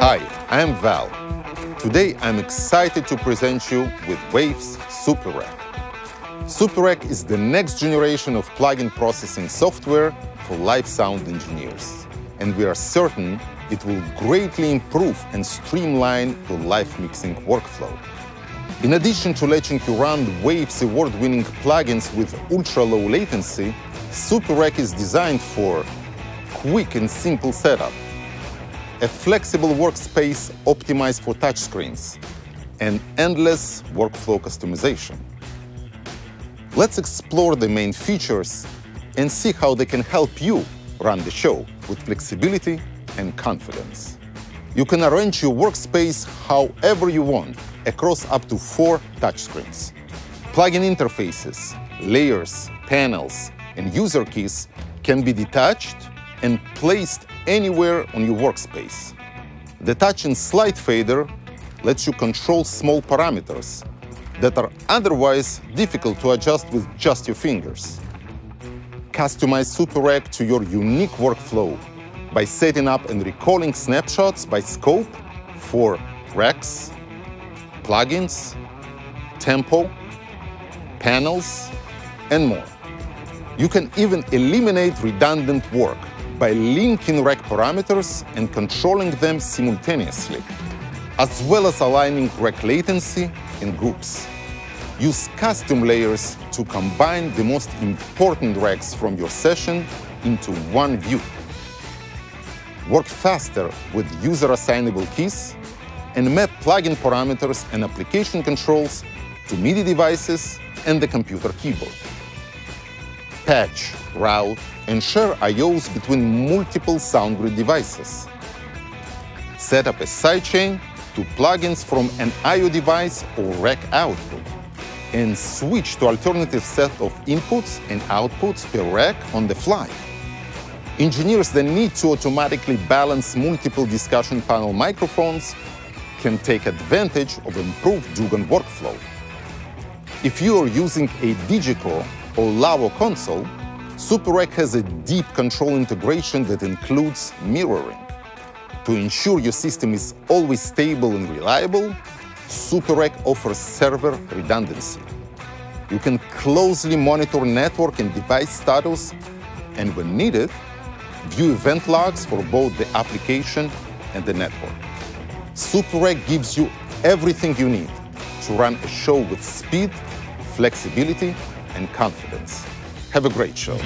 Hi, I am Val. Today I'm excited to present you with Waves SuperRack. SuperRack is the next generation of plugin processing software for live sound engineers, and we are certain it will greatly improve and streamline your live mixing workflow. In addition to letting you run Waves award-winning plugins with ultra-low latency, SuperRack is designed for quick and simple setup, a flexible workspace optimized for touchscreens, and endless workflow customization. Let's explore the main features and see how they can help you run the show with flexibility and confidence. You can arrange your workspace however you want across up to four touchscreens. Plugin interfaces, layers, panels, and user keys can be detached and placed anywhere on your workspace. The touch and slide fader lets you control small parameters that are otherwise difficult to adjust with just your fingers. Customize SuperRack to your unique workflow by setting up and recalling snapshots by scope for racks, plugins, tempo, panels, and more. You can even eliminate redundant work by linking rack parameters and controlling them simultaneously, as well as aligning rack latency in groups. Use custom layers to combine the most important racks from your session into one view. Work faster with user-assignable keys and map plugin parameters and application controls to MIDI devices and the computer keyboard. Patch, route, and share I.O.s between multiple SoundGrid devices. Set up a sidechain to plugins from an I.O. device or rack output, and switch to alternative set of inputs and outputs per rack on the fly. Engineers that need to automatically balance multiple discussion panel microphones can take advantage of improved Dugan workflow. If you are using a Digico or Lawo console, SuperRack has a deep control integration that includes mirroring. To ensure your system is always stable and reliable, SuperRack offers server redundancy. You can closely monitor network and device status, and when needed, view event logs for both the application and the network. SuperRack gives you everything you need to run a show with speed, flexibility, and confidence. Have a great show.